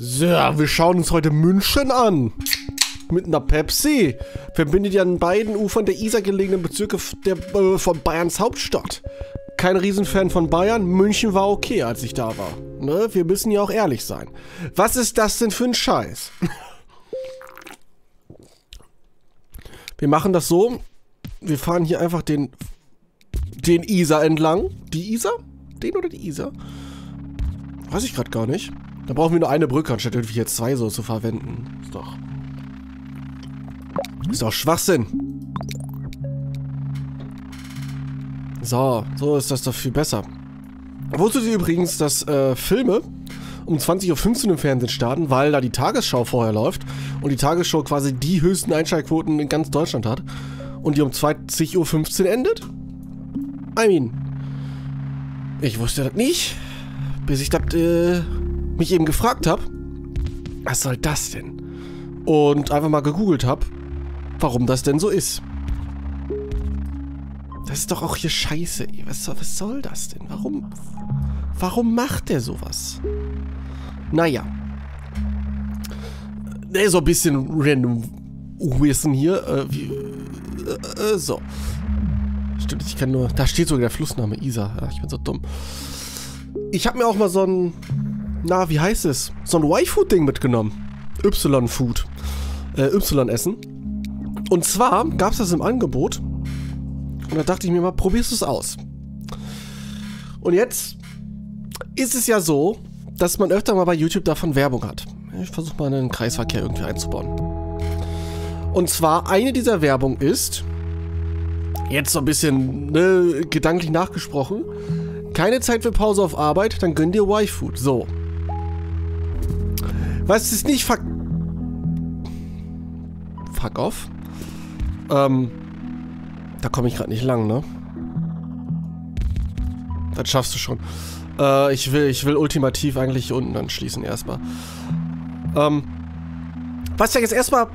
So, wir schauen uns heute München an. Mit einer Pepsi. Verbindet ja an beiden Ufern der Isar gelegenen Bezirke der, äh, von Bayerns Hauptstadt. Kein Riesenfan von Bayern. München war okay, als ich da war. Ne? Wir müssen ja auch ehrlich sein. Was ist das denn für ein Scheiß? Wir machen das so. Wir fahren hier einfach den, den Isar entlang. Die Isar? Den oder die Isar? Weiß ich gerade gar nicht. Da brauchen wir nur eine Brücke, anstatt irgendwie jetzt zwei so zu verwenden. Ist doch... Ist doch Schwachsinn. So, so ist das doch viel besser. Wusstet ihr übrigens, dass äh, Filme um 20.15 Uhr im Fernsehen starten, weil da die Tagesschau vorher läuft und die Tagesschau quasi die höchsten Einschaltquoten in ganz Deutschland hat und die um 20.15 Uhr endet? I mean, ich wusste das nicht, bis ich das äh, mich eben gefragt habe, was soll das denn? Und einfach mal gegoogelt habe, warum das denn so ist. Das ist doch auch hier scheiße. Was soll, was soll das denn? Warum, warum macht der sowas? Naja. Ne, so ein bisschen random Wissen hier. Äh, wie, äh, äh, so. Stimmt, ich kann nur... Da steht sogar der Flussname Isar. Ja, ich bin so dumm. Ich habe mir auch mal so ein na, wie heißt es? So ein Y-Food-Ding mitgenommen. Y-Food. Äh, Y-Essen. Und zwar gab es das im Angebot. Und da dachte ich mir mal, probierst du es aus. Und jetzt ist es ja so, dass man öfter mal bei YouTube davon Werbung hat. Ich versuche mal einen Kreisverkehr irgendwie einzubauen. Und zwar eine dieser Werbung ist, jetzt so ein bisschen ne, gedanklich nachgesprochen, keine Zeit für Pause auf Arbeit, dann gönn dir Y-Food. So. Was ist nicht fuck... Fuck off? Ähm... Da komme ich gerade nicht lang, ne? Das schaffst du schon. Äh, ich will, ich will ultimativ eigentlich hier unten anschließen erstmal. Ähm... Was ja jetzt erstmal...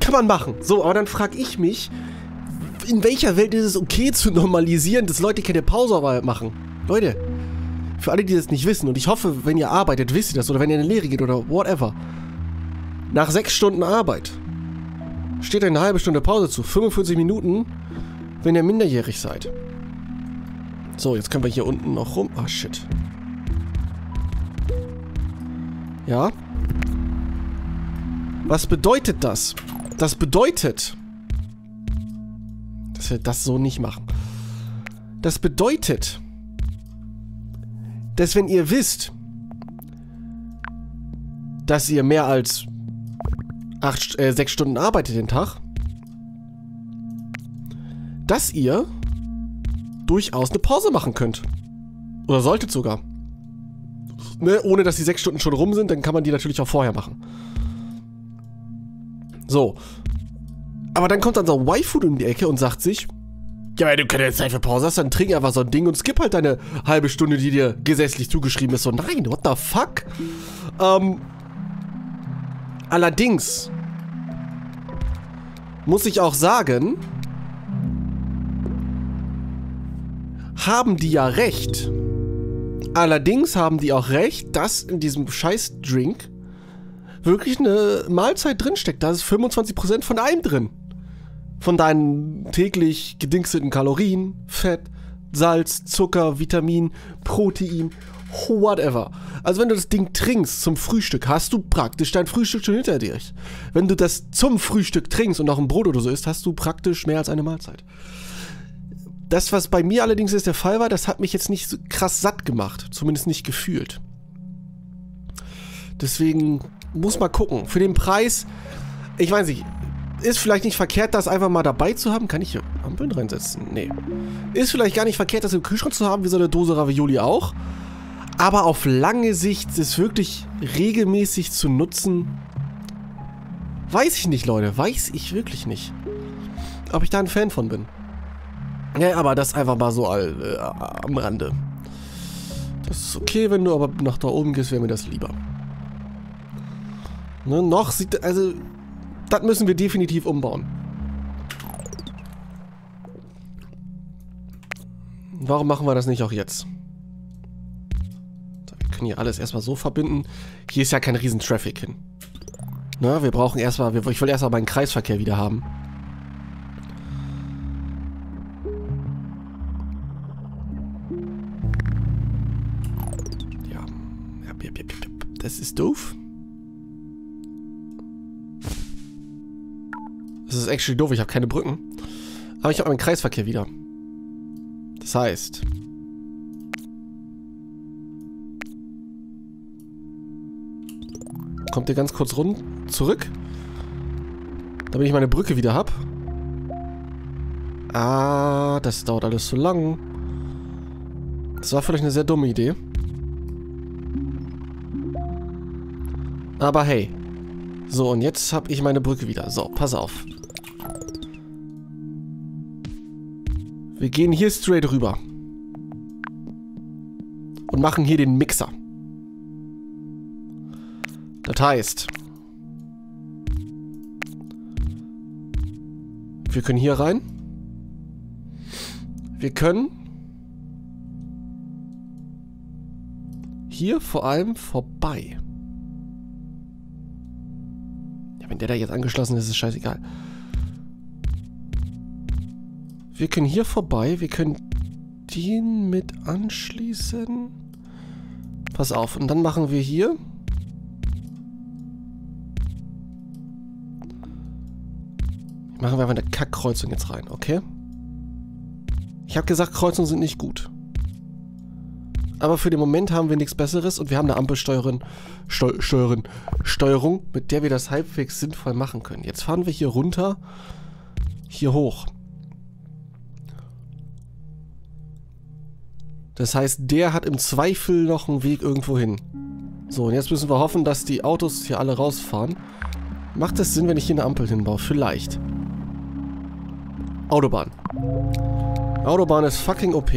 Kann man machen. So, aber dann frage ich mich... In welcher Welt ist es okay zu normalisieren, dass Leute keine Pause machen? Leute, für alle, die das nicht wissen, und ich hoffe, wenn ihr arbeitet, wisst ihr das, oder wenn ihr in eine Lehre geht oder whatever. Nach sechs Stunden Arbeit steht eine halbe Stunde Pause zu. 45 Minuten, wenn ihr minderjährig seid. So, jetzt können wir hier unten noch rum. Ah, shit. Ja. Was bedeutet das? Das bedeutet, dass wir das so nicht machen. Das bedeutet, dass wenn ihr wisst, dass ihr mehr als acht, äh, sechs Stunden arbeitet den Tag, dass ihr durchaus eine Pause machen könnt. Oder solltet sogar. Ne, ohne dass die sechs Stunden schon rum sind, dann kann man die natürlich auch vorher machen. So. Aber dann kommt dann so Waifu in die Ecke und sagt sich, ja, wenn du keine Zeit für Pause hast, dann trink einfach so ein Ding und skip halt deine halbe Stunde, die dir gesetzlich zugeschrieben ist. So, nein, what the fuck? Ähm, allerdings muss ich auch sagen, haben die ja recht. Allerdings haben die auch recht, dass in diesem Scheiß-Drink wirklich eine Mahlzeit drinsteckt. Da ist 25% von allem drin von deinen täglich gedingsteten Kalorien, Fett, Salz, Zucker, Vitamin, Protein, whatever. Also wenn du das Ding trinkst zum Frühstück, hast du praktisch dein Frühstück schon hinter dir. Wenn du das zum Frühstück trinkst und auch ein Brot oder so isst, hast du praktisch mehr als eine Mahlzeit. Das, was bei mir allerdings ist der Fall war, das hat mich jetzt nicht so krass satt gemacht. Zumindest nicht gefühlt. Deswegen muss man gucken. Für den Preis, ich weiß nicht, ist vielleicht nicht verkehrt, das einfach mal dabei zu haben. Kann ich hier Ampeln reinsetzen? Nee. Ist vielleicht gar nicht verkehrt, das im Kühlschrank zu haben, wie so eine Dose Ravioli auch. Aber auf lange Sicht ist wirklich regelmäßig zu nutzen, weiß ich nicht, Leute. Weiß ich wirklich nicht. Ob ich da ein Fan von bin. Ja, aber das einfach mal so all, äh, am Rande. Das ist okay, wenn du aber nach da oben gehst, wäre mir das lieber. Ne, noch sieht, also das müssen wir definitiv umbauen. Warum machen wir das nicht auch jetzt? So, wir können hier alles erstmal so verbinden. Hier ist ja kein riesen Traffic hin. Na, wir brauchen erstmal, ich will erstmal meinen Kreisverkehr wieder haben. Ja. Das ist doof. Das ist actually doof, ich habe keine Brücken. Aber ich habe meinen Kreisverkehr wieder. Das heißt... Kommt ihr ganz kurz rund zurück. Damit ich meine Brücke wieder habe. Ah, das dauert alles zu lang. Das war vielleicht eine sehr dumme Idee. Aber hey. So, und jetzt habe ich meine Brücke wieder. So, pass auf. Wir gehen hier straight rüber. Und machen hier den Mixer. Das heißt, wir können hier rein. Wir können hier vor allem vorbei. Ja, wenn der da jetzt angeschlossen ist, ist es scheißegal. Wir können hier vorbei. Wir können den mit anschließen. Pass auf. Und dann machen wir hier... Machen wir einfach eine Kackkreuzung jetzt rein, okay? Ich habe gesagt, Kreuzungen sind nicht gut. Aber für den Moment haben wir nichts Besseres und wir haben eine Ampelsteuerin, Steu Steuerin, Steuerung, mit der wir das halbwegs sinnvoll machen können. Jetzt fahren wir hier runter, hier hoch. Das heißt, der hat im Zweifel noch einen Weg irgendwo hin. So, und jetzt müssen wir hoffen, dass die Autos hier alle rausfahren. Macht es Sinn, wenn ich hier eine Ampel hinbaue? Vielleicht. Autobahn. Autobahn ist fucking OP.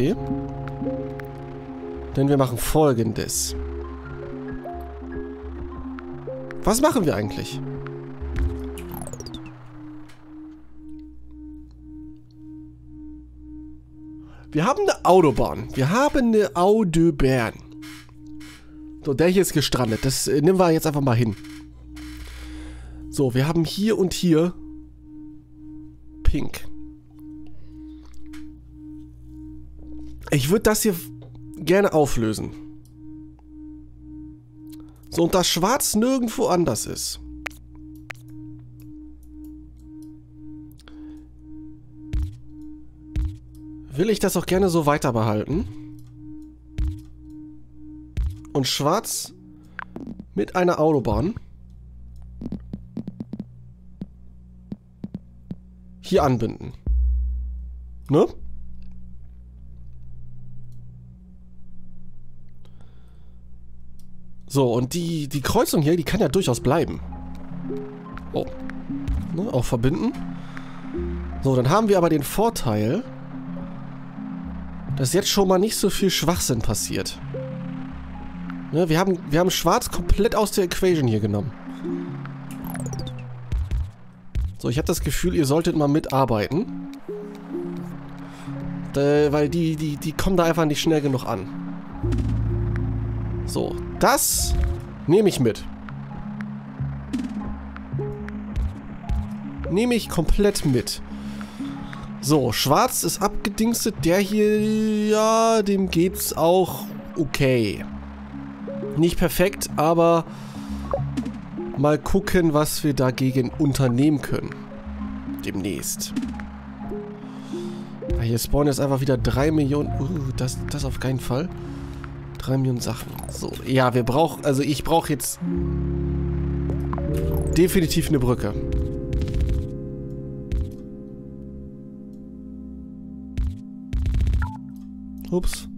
Denn wir machen folgendes. Was machen wir eigentlich? Wir haben eine Autobahn. Wir haben eine Autobahn. So, der hier ist gestrandet. Das äh, nehmen wir jetzt einfach mal hin. So, wir haben hier und hier Pink. Ich würde das hier gerne auflösen. So, und das Schwarz nirgendwo anders ist. Will ich das auch gerne so weiter behalten. Und Schwarz mit einer Autobahn. Hier anbinden. Ne? So, und die, die Kreuzung hier, die kann ja durchaus bleiben. Oh. Ne, auch verbinden. So, dann haben wir aber den Vorteil, dass jetzt schon mal nicht so viel Schwachsinn passiert. Ne, wir, haben, wir haben Schwarz komplett aus der Equation hier genommen. So, ich habe das Gefühl, ihr solltet mal mitarbeiten. Äh, weil die, die, die kommen da einfach nicht schnell genug an. So, das nehme ich mit. Nehme ich komplett mit. So, schwarz ist abgedingstet. Der hier, ja, dem geht's auch okay. Nicht perfekt, aber mal gucken, was wir dagegen unternehmen können. Demnächst. Hier spawnen jetzt einfach wieder 3 Millionen. Uh, das, das auf keinen Fall. 3 Millionen Sachen. So, ja, wir brauchen, also ich brauche jetzt definitiv eine Brücke. Ups.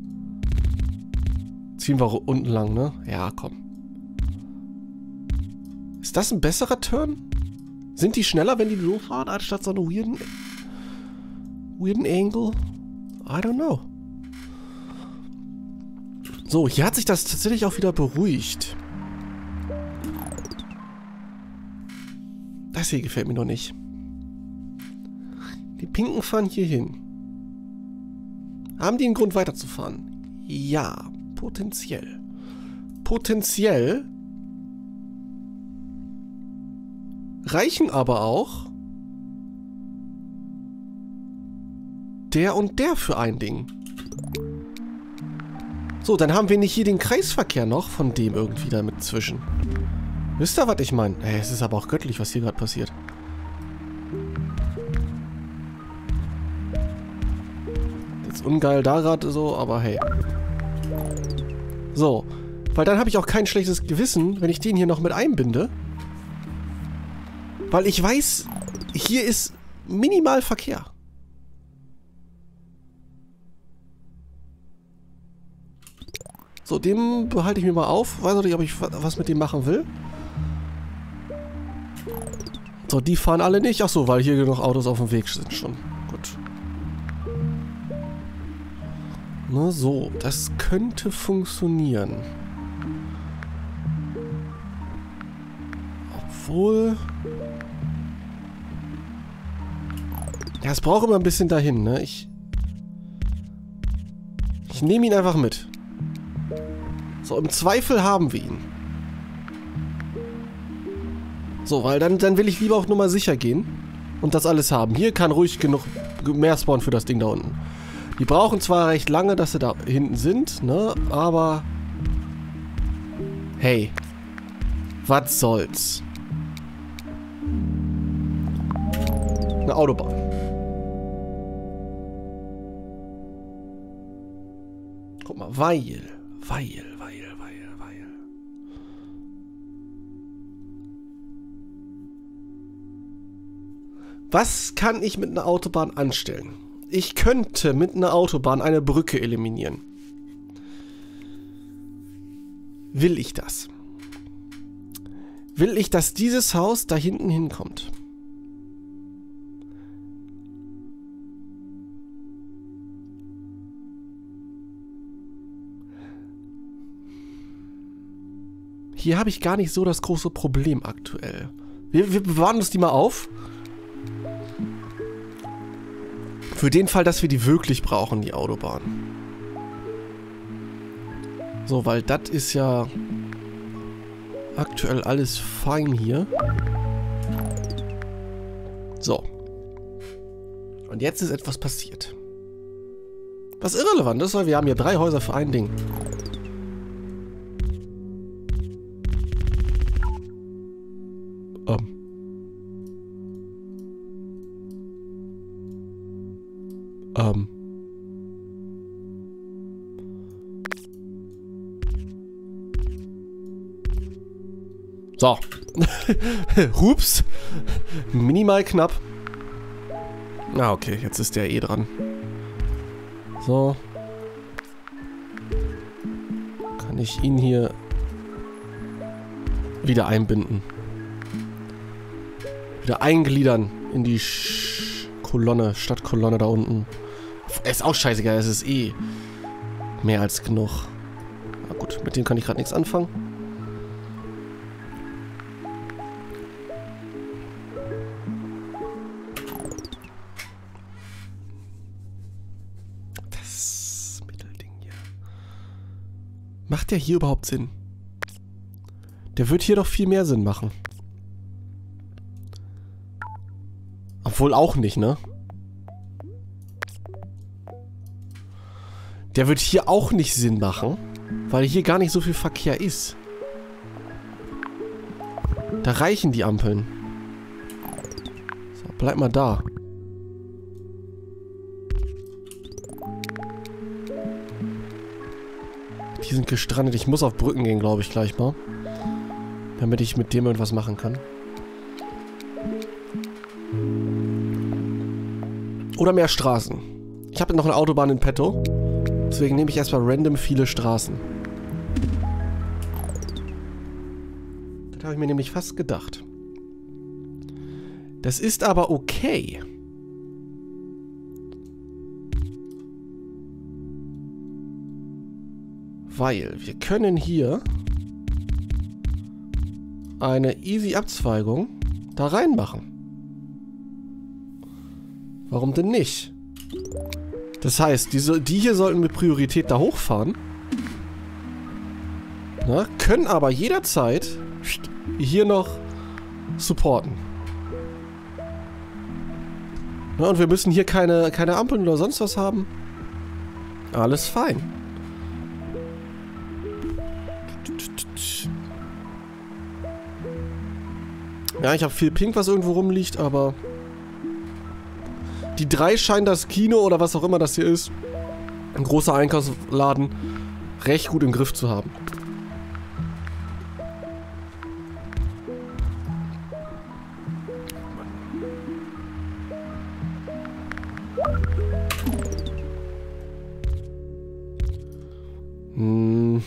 Ziehen wir unten lang, ne? Ja, komm. Ist das ein besserer Turn? Sind die schneller, wenn die so fahren, anstatt so einen weirden, weirden Angle? I don't know. So, hier hat sich das tatsächlich auch wieder beruhigt. Das hier gefällt mir noch nicht. Die Pinken fahren hier hin. Haben die einen Grund weiterzufahren? Ja, potenziell. potenziell reichen aber auch der und der für ein Ding. So, dann haben wir nicht hier den Kreisverkehr noch von dem irgendwie damit zwischen. Wisst ihr, was ich meine? Es ist aber auch göttlich, was hier gerade passiert. Jetzt ungeil da gerade so, aber hey. So, weil dann habe ich auch kein schlechtes Gewissen, wenn ich den hier noch mit einbinde. Weil ich weiß, hier ist minimal Verkehr. So, dem behalte ich mir mal auf. Weiß noch nicht, ob ich was mit dem machen will. So, die fahren alle nicht. Ach so, weil hier genug Autos auf dem Weg sind schon. Gut. Na so, das könnte funktionieren. Obwohl... Ja, es braucht immer ein bisschen dahin, ne? Ich... Ich nehme ihn einfach mit. So, im Zweifel haben wir ihn. So, weil dann, dann will ich lieber auch nur mal sicher gehen und das alles haben. Hier kann ruhig genug mehr spawnen für das Ding da unten. Die brauchen zwar recht lange, dass sie da hinten sind, ne? Aber... Hey. Was soll's? Eine Autobahn. Guck mal, weil, weil, weil, weil, weil. Was kann ich mit einer Autobahn anstellen? Ich könnte mit einer Autobahn eine Brücke eliminieren. Will ich das? Will ich, dass dieses Haus da hinten hinkommt? Hier habe ich gar nicht so das große Problem aktuell. Wir, wir bewahren uns die mal auf. Für den Fall, dass wir die wirklich brauchen, die Autobahn. So, weil das ist ja aktuell alles fein hier. So. Und jetzt ist etwas passiert. Was irrelevant ist, weil wir haben hier drei Häuser für ein Ding. So. Hups. Minimal knapp. Na, okay, jetzt ist der eh dran. So. Kann ich ihn hier wieder einbinden. Wieder eingliedern in die Sch Kolonne, Stadtkolonne da unten. Ist auch scheißegal, es ist eh mehr als genug. Na gut, mit dem kann ich gerade nichts anfangen. Macht der hier überhaupt Sinn? Der wird hier doch viel mehr Sinn machen. Obwohl auch nicht, ne? Der wird hier auch nicht Sinn machen, weil hier gar nicht so viel Verkehr ist. Da reichen die Ampeln. So, bleib mal da. Die sind gestrandet. Ich muss auf Brücken gehen, glaube ich, gleich mal. Damit ich mit dem irgendwas machen kann. Oder mehr Straßen. Ich habe noch eine Autobahn in petto. Deswegen nehme ich erstmal random viele Straßen. Das habe ich mir nämlich fast gedacht. Das ist aber okay. Weil wir können hier eine easy Abzweigung da reinmachen. Warum denn nicht? Das heißt, diese, die hier sollten mit Priorität da hochfahren. Na, können aber jederzeit hier noch supporten. Na, und wir müssen hier keine, keine Ampeln oder sonst was haben. Alles fein. Ja, ich habe viel Pink, was irgendwo rumliegt, aber... Die drei scheinen das Kino oder was auch immer das hier ist, ein großer Einkaufsladen, recht gut im Griff zu haben.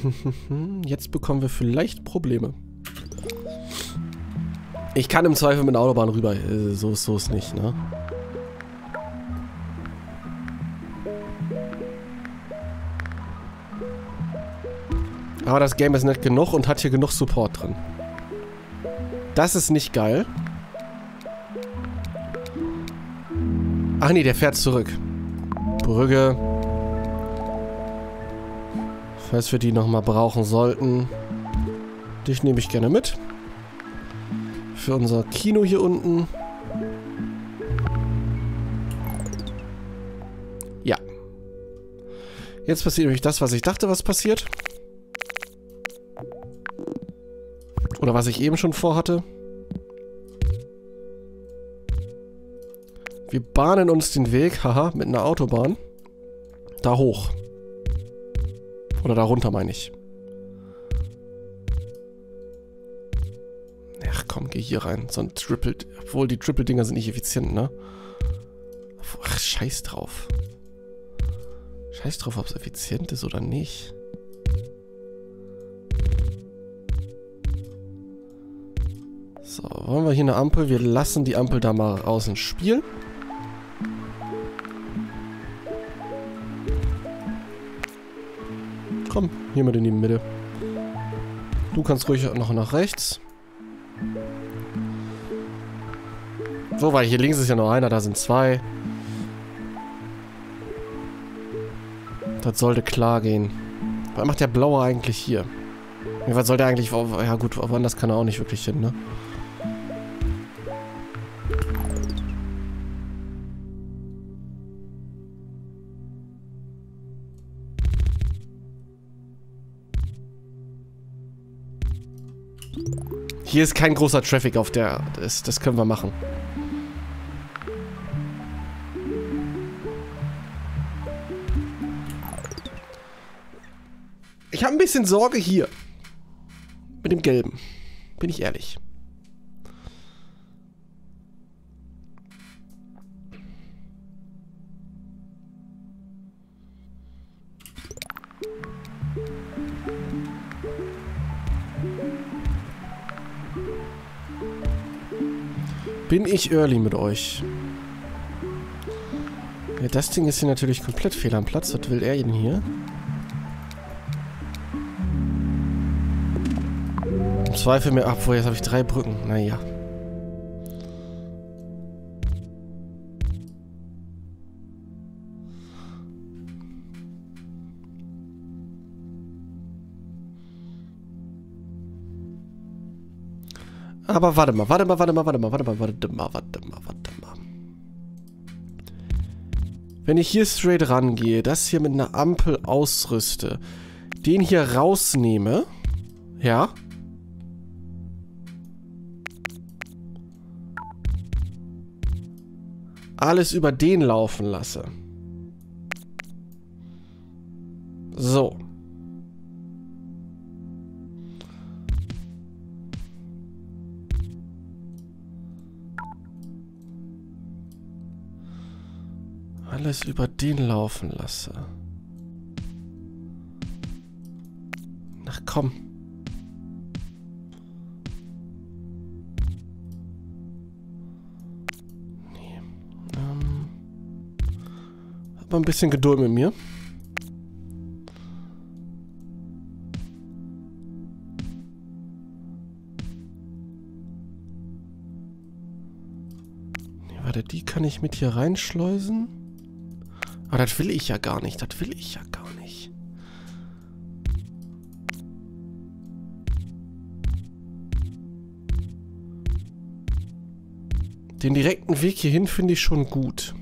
Jetzt bekommen wir vielleicht Probleme. Ich kann im Zweifel mit der Autobahn rüber. Äh, so ist so ist nicht, ne? Aber das Game ist nicht genug und hat hier genug Support drin. Das ist nicht geil. Ach nee, der fährt zurück. Brügge. Falls wir die nochmal brauchen sollten. Dich nehme ich gerne mit. Für unser Kino hier unten. Ja. Jetzt passiert nämlich das, was ich dachte, was passiert. Oder was ich eben schon vorhatte. Wir bahnen uns den Weg, haha, mit einer Autobahn. Da hoch. Oder da runter, meine ich. Komm, geh hier rein. So ein Triple... Obwohl, die Triple-Dinger sind nicht effizient, ne? Ach, scheiß drauf. Scheiß drauf, ob es effizient ist oder nicht. So, wollen wir hier eine Ampel? Wir lassen die Ampel da mal raus ins Spiel. Komm, hier mal in die Mitte. Du kannst ruhig noch nach rechts. So, weil hier links ist ja noch einer, da sind zwei. Das sollte klar gehen. Was macht der Blaue eigentlich hier? Was soll der eigentlich... Ja gut, woanders kann er auch nicht wirklich hin, ne? Hier ist kein großer Traffic auf der... Das, das können wir machen. Ich habe ein bisschen Sorge hier. Mit dem Gelben. Bin ich ehrlich. Bin ich early mit euch? Ja, das Ding ist hier natürlich komplett fehl am Platz. Was will er denn hier? Zweifel mir ab. Jetzt habe ich drei Brücken. Naja. Aber warte mal, warte mal, warte mal, warte mal, warte mal, warte mal, warte mal, warte mal. Wenn ich hier straight rangehe, das hier mit einer Ampel ausrüste, den hier rausnehme, ja, alles über den laufen lasse. So. alles über den laufen lasse. Ach komm. mal ein bisschen Geduld mit mir. Nee, warte, die kann ich mit hier reinschleusen. Aber das will ich ja gar nicht. Das will ich ja gar nicht. Den direkten Weg hierhin finde ich schon gut.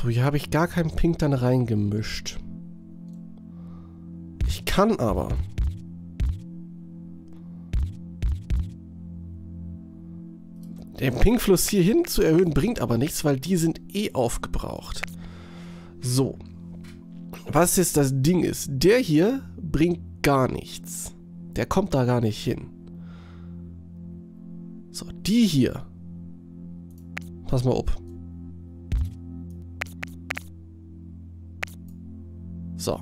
So, hier habe ich gar keinen Pink dann reingemischt. Ich kann aber... Den Pinkfluss hierhin zu erhöhen bringt aber nichts, weil die sind eh aufgebraucht. So. Was jetzt das Ding ist, der hier bringt gar nichts. Der kommt da gar nicht hin. So, die hier. Pass mal auf. So.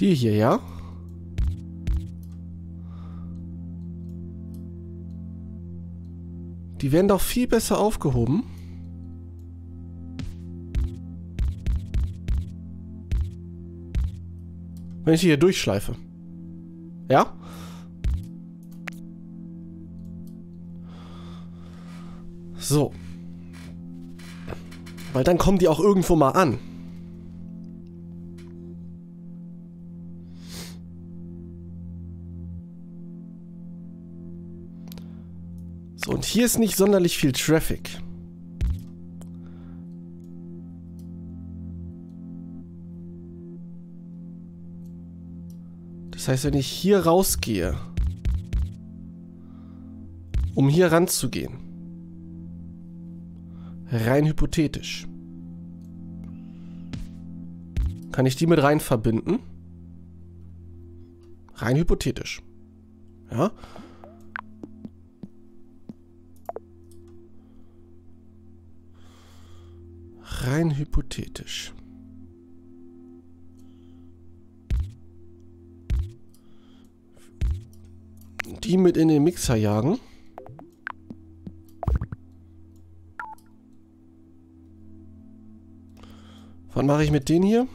Die hier, ja? Die werden doch viel besser aufgehoben. Wenn ich hier durchschleife. Ja? So. Weil dann kommen die auch irgendwo mal an. Und hier ist nicht sonderlich viel Traffic. Das heißt, wenn ich hier rausgehe, um hier ranzugehen, rein hypothetisch, kann ich die mit rein verbinden? Rein hypothetisch. Ja? Rein hypothetisch. Die mit in den Mixer jagen. Was mache ich mit denen hier?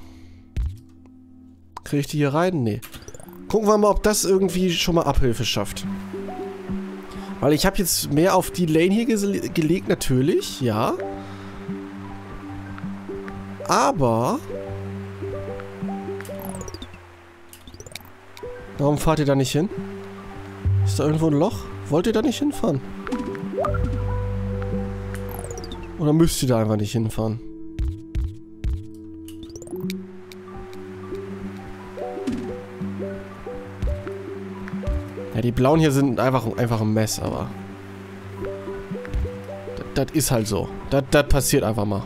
Kriege ich die hier rein? Nee. Gucken wir mal, ob das irgendwie schon mal Abhilfe schafft. Weil ich habe jetzt mehr auf die Lane hier gelegt, natürlich, ja. Aber... Warum fahrt ihr da nicht hin? Ist da irgendwo ein Loch? Wollt ihr da nicht hinfahren? Oder müsst ihr da einfach nicht hinfahren? Ja, die blauen hier sind einfach, einfach ein Mess, aber... Das, ist halt so. Das passiert einfach mal.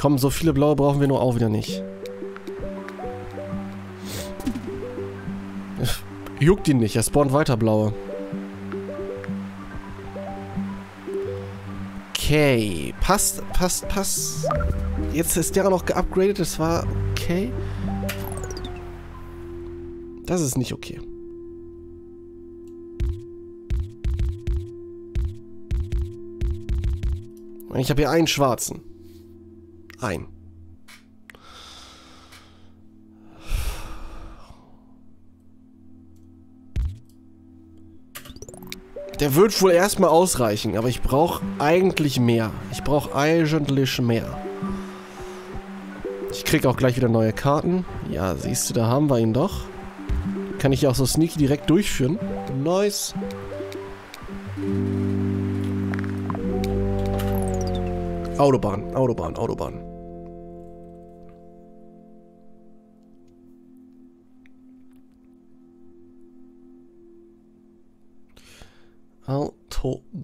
Komm, so viele blaue brauchen wir nur auch wieder nicht. Juckt ihn nicht, er spawnt weiter blaue. Okay, passt, passt, passt. Jetzt ist der noch geupgradet, das war okay. Das ist nicht okay. Ich habe hier einen schwarzen ein. Der wird wohl erstmal ausreichen, aber ich brauche eigentlich mehr. Ich brauche eigentlich mehr. Ich kriege auch gleich wieder neue Karten. Ja, siehst du, da haben wir ihn doch. Kann ich auch so sneaky direkt durchführen. Nice. Autobahn, Autobahn, Autobahn.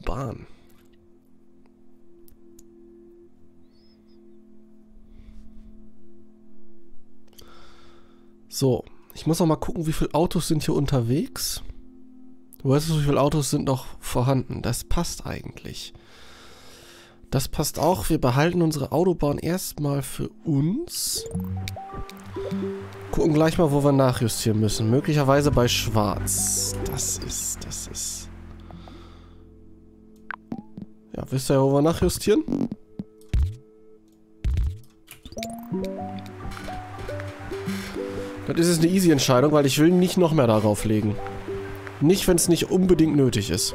Autobahn. So, ich muss noch mal gucken, wie viele Autos sind hier unterwegs. Du weißt, wie viele Autos sind noch vorhanden. Das passt eigentlich. Das passt auch. Wir behalten unsere Autobahn erstmal für uns. Gucken gleich mal, wo wir nachjustieren müssen. Möglicherweise bei Schwarz. Das ist, das ist... Ja, wisst ihr, wo wir nachjustieren? Das ist jetzt eine easy Entscheidung, weil ich will nicht noch mehr darauf legen. Nicht, wenn es nicht unbedingt nötig ist.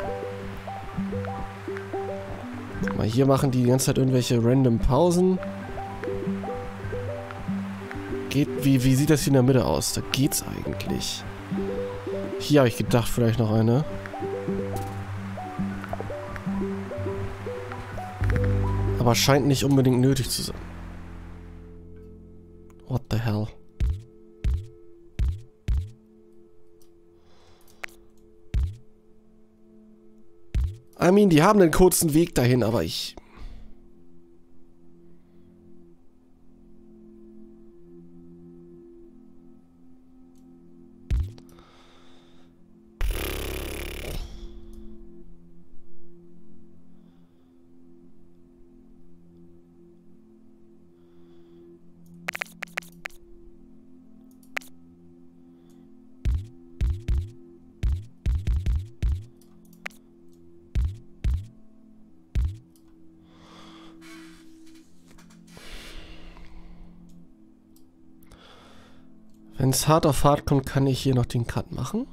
Mal, hier machen die die ganze Zeit irgendwelche random Pausen. Geht, wie, wie sieht das hier in der Mitte aus? Da geht's eigentlich. Hier habe ich gedacht, vielleicht noch eine. Aber scheint nicht unbedingt nötig zu sein. What the hell? I mean, die haben einen kurzen Weg dahin, aber ich... Wenn es hart auf hart kommt, kann ich hier noch den Cut machen.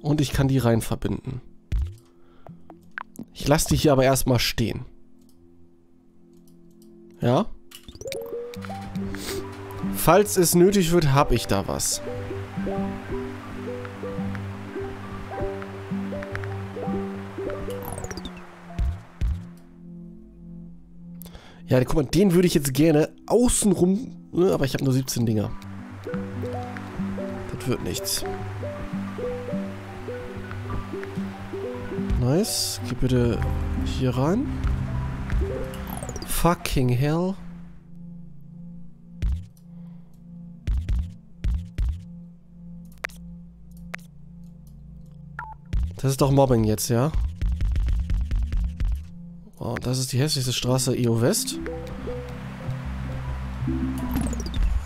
Und ich kann die rein verbinden. Ich lasse die hier aber erstmal stehen. Ja? Falls es nötig wird, habe ich da was. Ja, guck mal, den würde ich jetzt gerne außenrum... Ne, aber ich habe nur 17 Dinger. Das wird nichts. Nice. Geh bitte hier rein. Fucking hell. Das ist doch Mobbing jetzt, ja? Oh, das ist die hässlichste Straße EO West.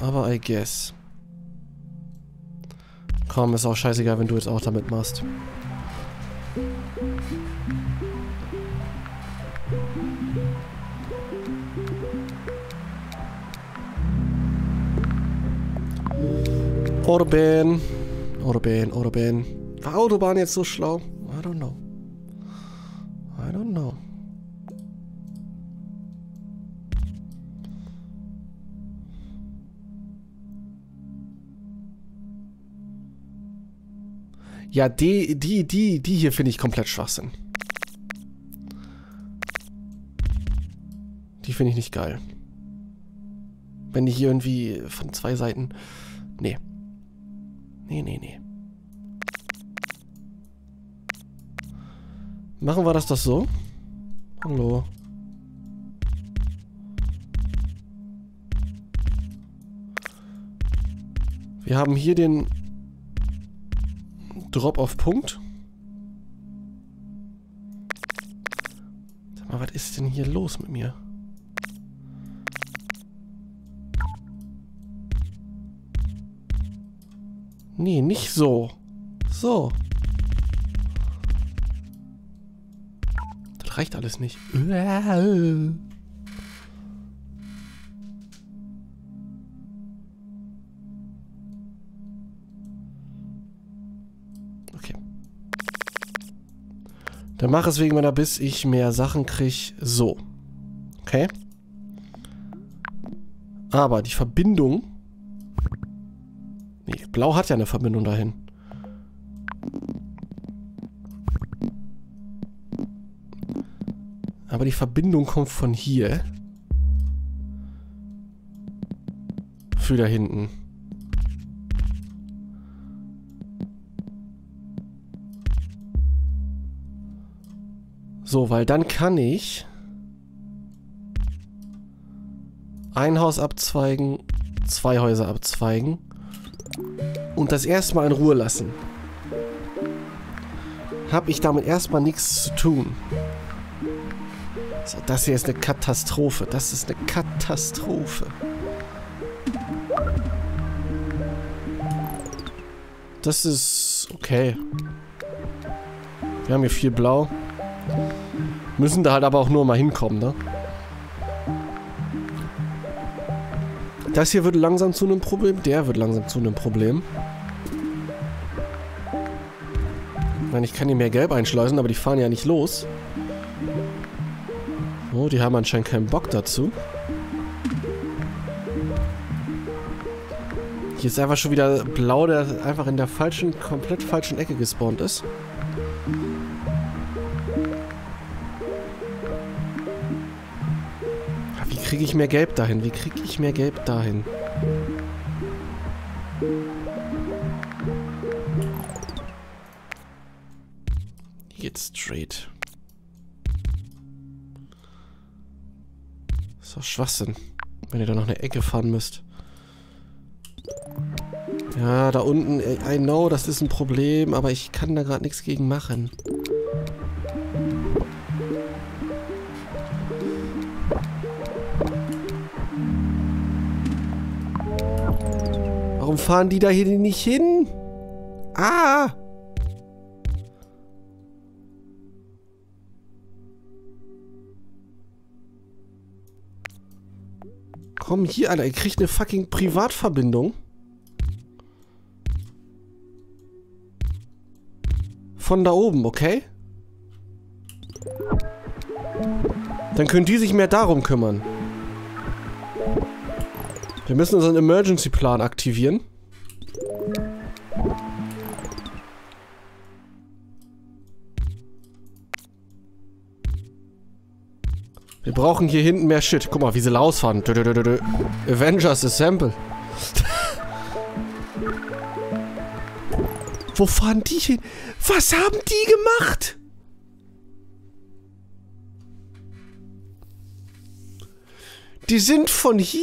Aber I guess. Komm, ist auch scheißegal, wenn du jetzt auch damit machst. Autobahn. Autobahn, Autobahn. War Autobahn jetzt so schlau? I don't know. Ja, die, die, die, die hier finde ich komplett Schwachsinn. Die finde ich nicht geil. Wenn die hier irgendwie von zwei Seiten... Nee. Nee, nee, nee. Machen wir das doch so? Hallo. Wir haben hier den Drop auf Punkt. Sag mal, was ist denn hier los mit mir? Nee, nicht so. So. Das reicht alles nicht. Dann mach es wegen meiner, bis ich mehr Sachen kriege. So. Okay. Aber die Verbindung... Nee, Blau hat ja eine Verbindung dahin. Aber die Verbindung kommt von hier. Für da hinten. So, weil dann kann ich ein Haus abzweigen, zwei Häuser abzweigen und das erstmal in Ruhe lassen. Habe ich damit erstmal nichts zu tun. So, das hier ist eine Katastrophe. Das ist eine Katastrophe. Das ist okay. Wir haben hier viel Blau. Müssen da halt aber auch nur mal hinkommen, ne? Das hier wird langsam zu einem Problem. Der wird langsam zu einem Problem. meine, ich kann hier mehr Gelb einschleusen, aber die fahren ja nicht los. Oh, die haben anscheinend keinen Bock dazu. Hier ist einfach schon wieder blau, der einfach in der falschen, komplett falschen Ecke gespawnt ist. Kriege ich mehr Gelb dahin? Wie kriege ich mehr Gelb dahin? Hier geht's straight. Doch Schwachsinn, wenn ihr da noch eine Ecke fahren müsst. Ja, da unten, I know, das ist ein Problem, aber ich kann da gerade nichts gegen machen. Warum fahren die da hier nicht hin? Ah! Komm hier, Alter, ihr kriegt eine fucking Privatverbindung. Von da oben, okay? Dann können die sich mehr darum kümmern. Wir müssen unseren Emergency-Plan aktivieren. Wir brauchen hier hinten mehr Shit. Guck mal, wie sie rausfahren. Avengers Assemble. Wo fahren die hin? Was haben die gemacht? Die sind von hier?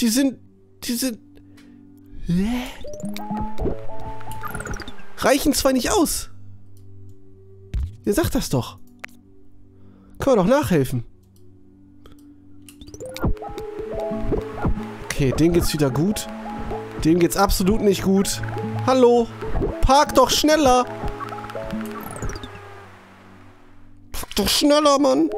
Die sind... Die sind... Hä? Reichen zwar nicht aus. Ihr sagt das doch. Können wir doch nachhelfen. Okay, denen geht's wieder gut. Denen geht's absolut nicht gut. Hallo? Park doch schneller! Park doch schneller, Mann!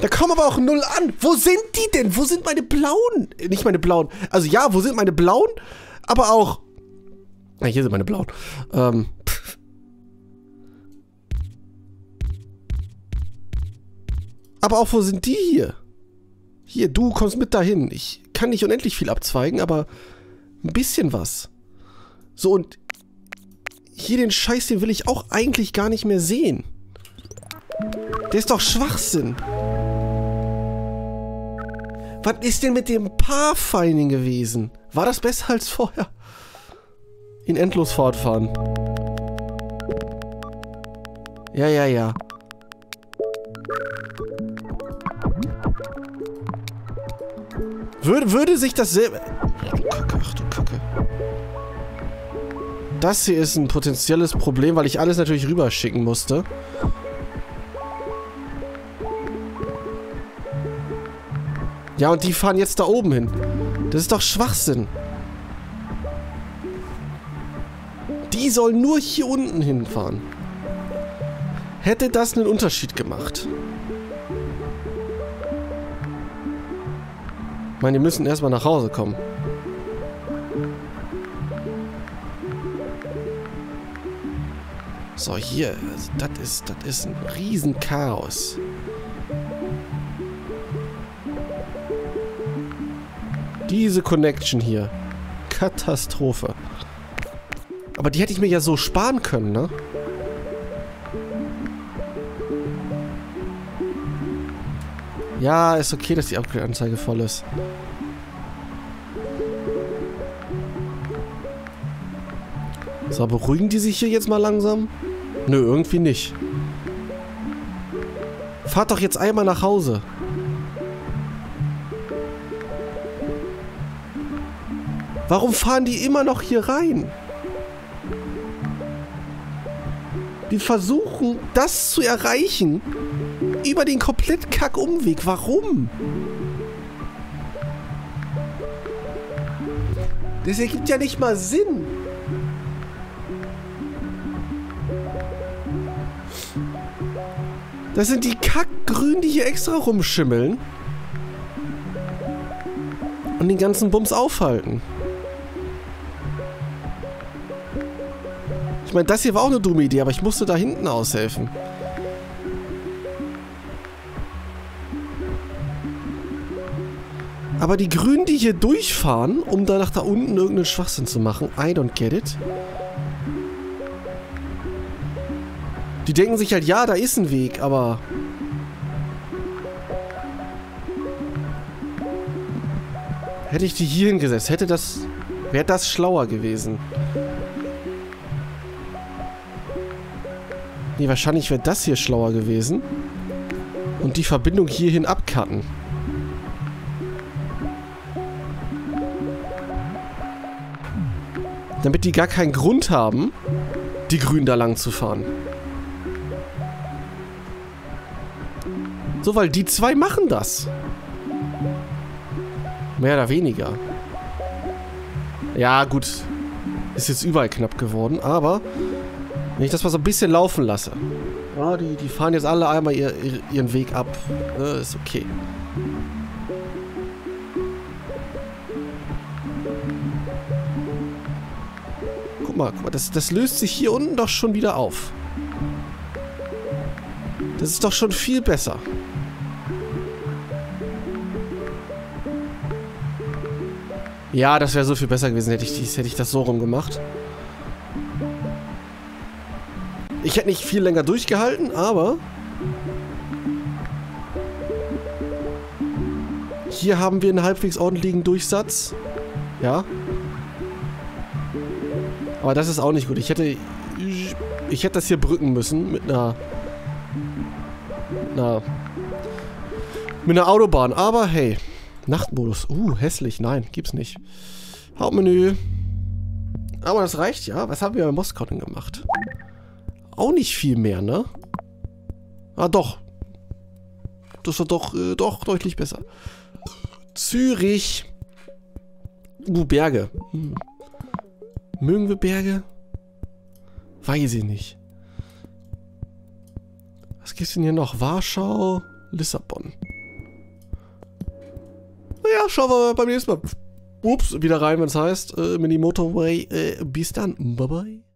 Da kommen aber auch null an. Wo sind die denn? Wo sind meine blauen? Nicht meine blauen. Also ja, wo sind meine blauen? Aber auch... Na, hier sind meine blauen. Ähm... Aber auch, wo sind die hier? Hier, du kommst mit dahin. Ich kann nicht unendlich viel abzweigen, aber ein bisschen was. So, und hier den Scheiß, den will ich auch eigentlich gar nicht mehr sehen. Der ist doch Schwachsinn. Was ist denn mit dem Pathfinding gewesen? War das besser als vorher? In endlos fortfahren. Ja, ja, ja. Würde, würde sich das selber... Ach du Kacke, ach du Kacke. Das hier ist ein potenzielles Problem, weil ich alles natürlich rüberschicken musste. Ja, und die fahren jetzt da oben hin. Das ist doch Schwachsinn. Die sollen nur hier unten hinfahren. Hätte das einen Unterschied gemacht? Ich meine, die müssen erstmal nach Hause kommen. So, hier. Also, das ist, das ist ein Riesenchaos. Diese Connection hier. Katastrophe. Aber die hätte ich mir ja so sparen können, ne? Ja, ist okay, dass die Upgrade-Anzeige voll ist. So, beruhigen die sich hier jetzt mal langsam? Nö, irgendwie nicht. Fahrt doch jetzt einmal nach Hause. Warum fahren die immer noch hier rein? Die versuchen, das zu erreichen, über den komplett Kack-Umweg. Warum? Das ergibt ja nicht mal Sinn. Das sind die Kackgrün, die hier extra rumschimmeln. Und den ganzen Bums aufhalten. Ich meine, das hier war auch eine dumme Idee, aber ich musste da hinten aushelfen. Aber die Grünen, die hier durchfahren, um da nach da unten irgendeinen Schwachsinn zu machen, I don't get it. Die denken sich halt, ja, da ist ein Weg, aber... Hätte ich die hier hingesetzt, hätte das... Wäre das schlauer gewesen. Nee, wahrscheinlich wäre das hier schlauer gewesen. Und die Verbindung hierhin abcutten. Damit die gar keinen Grund haben, die Grünen da lang zu fahren. So, weil die zwei machen das. Mehr oder weniger. Ja, gut. Ist jetzt überall knapp geworden, aber wenn ich das mal so ein bisschen laufen lasse. Ja, die, die fahren jetzt alle einmal ihr, ihren Weg ab. Ne, ist okay. Guck mal, guck mal, das, das löst sich hier unten doch schon wieder auf. Das ist doch schon viel besser. Ja, das wäre so viel besser gewesen, hätte ich, hätte ich das so rum gemacht. Ich hätte nicht viel länger durchgehalten, aber... Hier haben wir einen halbwegs ordentlichen Durchsatz. Ja. Aber das ist auch nicht gut. Ich hätte... Ich hätte das hier brücken müssen mit einer... Na, mit einer Autobahn. Aber hey, Nachtmodus. Uh, hässlich. Nein, gibt's nicht. Hauptmenü. Aber das reicht ja. Was haben wir bei Moskau denn gemacht? Auch nicht viel mehr, ne? Ah, doch. Das war doch, äh, doch deutlich besser. Zürich. Uh, Berge. Hm. Mögen wir Berge? Weiß ich nicht. Was gibt's denn hier noch? Warschau, Lissabon. Naja, schauen wir beim nächsten Mal. Ups, wieder rein, wenn es heißt, äh, Mini Motorway. Äh, bis dann. Bye bye.